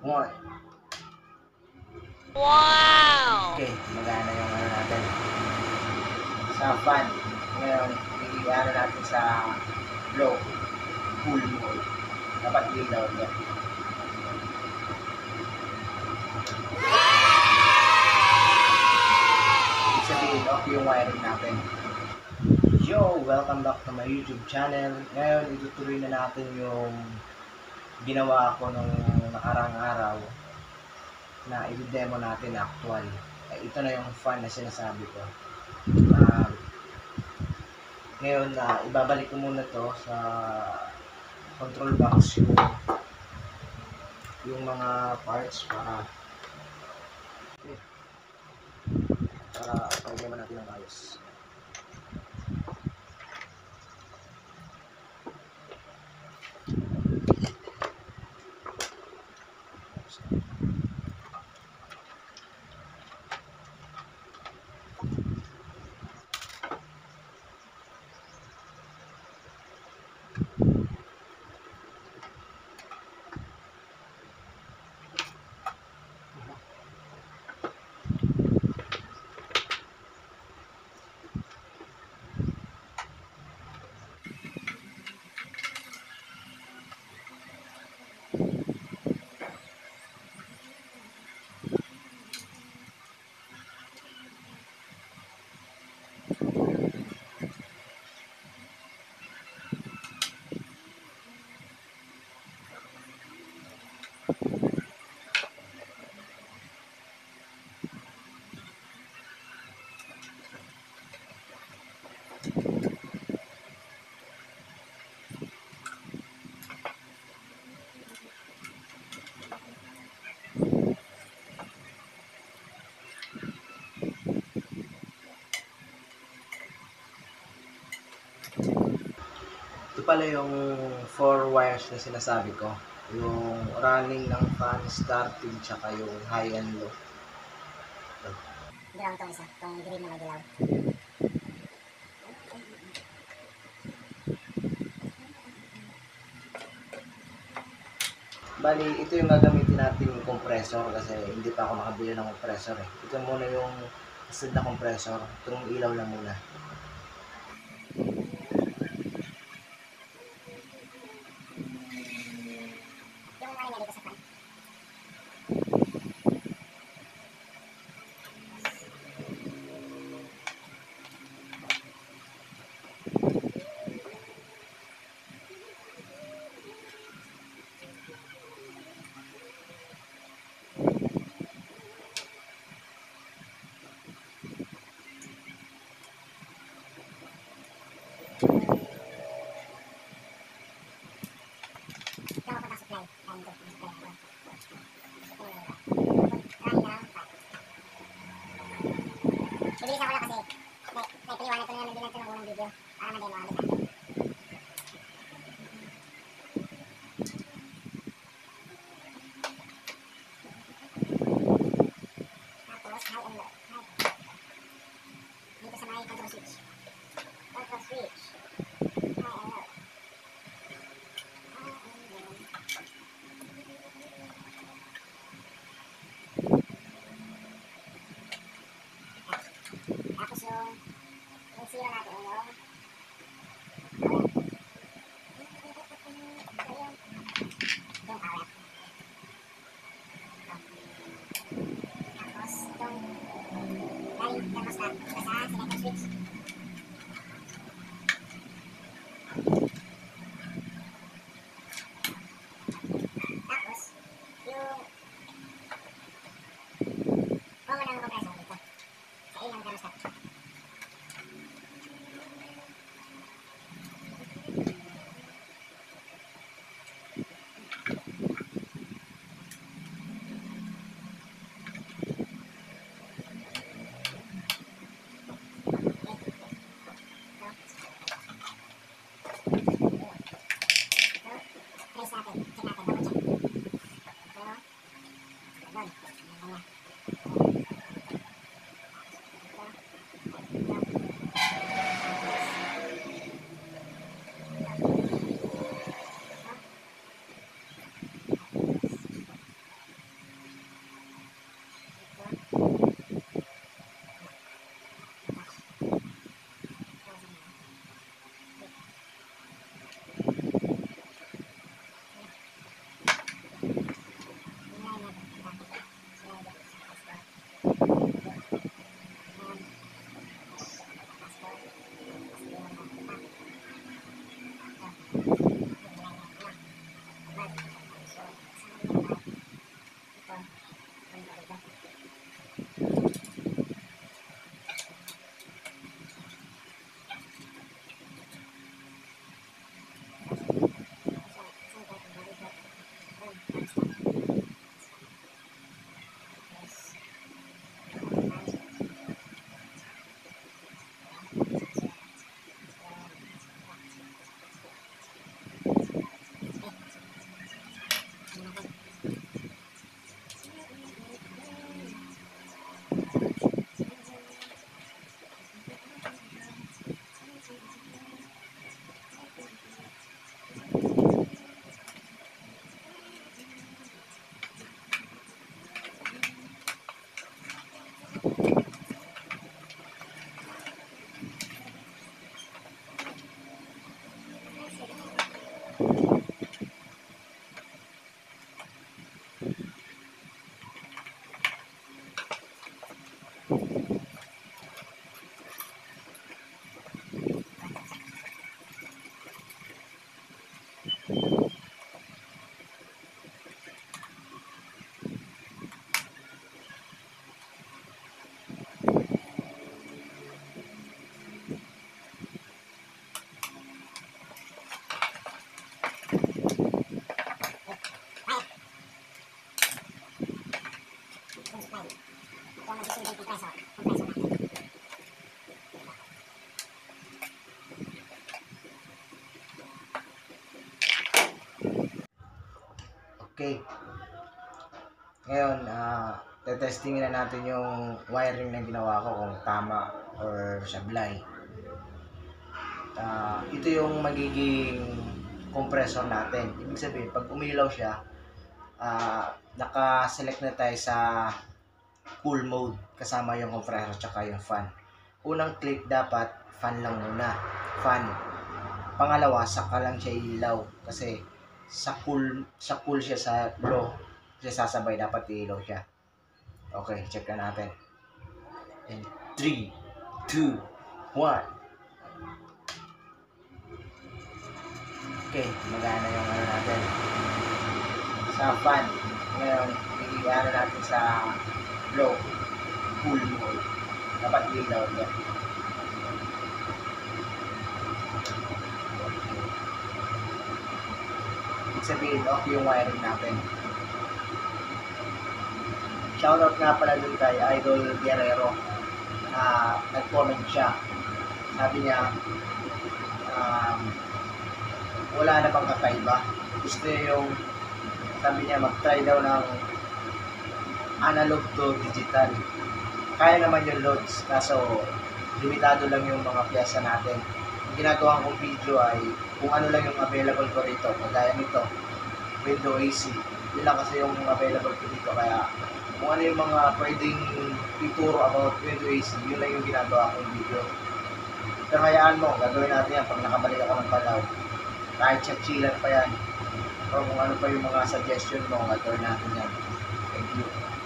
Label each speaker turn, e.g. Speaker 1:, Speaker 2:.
Speaker 1: One.
Speaker 2: Wow!
Speaker 1: Okay, magana yung ano natin. Sa fan. Ngayon, i-ano natin sa low. Full mode. Dapat ilaw yan. Ibig sabihin, okay yung wiring natin. Yo! Welcome back to my YouTube channel. Ngayon, itutuloy na natin yung ginawa ko nung nakarang araw na i-demo natin actual. Eh, ito na yung fun na sinasabi ko. Um, ngayon na ibabalik ko muna to sa control box yung yung mga parts para para pagyaman natin ng ayos. Pala yung four wires na sinasabi ko. Yung running ng fan, starting, tsaka yung high and low.
Speaker 3: Dilaw tong isa, tong green na dilaw.
Speaker 1: Bali, ito yung gagamitin nating compressor kasi hindi pa ako makabili ng compressor eh. Ito muna yung asad na compressor. Itong ilaw lang muna.
Speaker 3: Ko. Supply ako. Ito na yun. Kain na. Bibilisan ko lang kasi may, may paliwanag ko na naman din ito ng unang video para ma-demo agad natin. Tapos, high and low. High. Dito sa may control switch. Control switch. High and low. High and low. Tapos yung, yung zero
Speaker 1: Okay. Ngayon, ah, tetestingin na natin yung wiring na ginawa ko kung tama or sablay. Ah, ito yung magiging compressor natin. Ibig sabihin, pag umilaw siya, ah, naka-select na tayo sa cool mode kasama yung compressor tsaka yung fan. Unang click dapat fan lang muna. Fan. Pangalawa, saka lang siya ilaw kasi sa cool sa cool siya sa low siya sasabay dapat ilaw siya. Okay, check na natin. In 3 2 1 Okay, magana yung ano natin. Sa fan. Ngayon, i-ano natin sa low. Cool mode. Dapat ilaw niya. Sabihin, okay yung wiring natin. Shoutout nga pala dun kay Idol Guerrero na nag-comment siya. Sabi niya, um, wala na bang kakaiba. Gusto yung, sabi niya, mag-try daw ng analog to digital. Kaya naman yung loads, kaso limitado lang yung mga piyasa natin. Ginagawa kong video ay kung ano lang yung available ko rito. Kagaya nito, window AC. Yun lang kasi yung available ko dito. Kaya kung ano yung mga pwedeng ituro about window AC, yun lang yung ginagawa kong video. Pero hayaan mo, gagawin natin yan pag nakabalik ako ng Palaw. Kahit chichilan pa yan. O kung ano pa yung mga suggestion mo, gagawin natin yan. Thank you.